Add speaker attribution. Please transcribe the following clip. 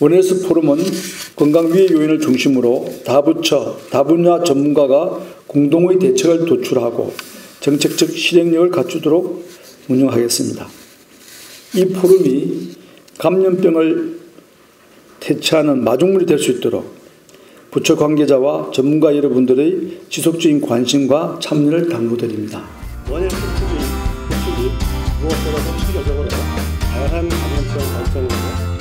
Speaker 1: 원헬스 포럼은 건강위의 요인을 중심으로 다부처, 다분야 전문가가 공동의 대책을 도출하고 정책적 실행력을 갖추도록 운영하겠습니다. 이 포럼이 감염병을 퇴치하는 마중물이 될 수 있도록 부처 관계자와 전문가 여러분들의 지속적인 관심과 참여를 당부드립니다.
Speaker 2: 원헬스 특이 특히 무엇보다도 체계적으로 다양한 감염병 발생으로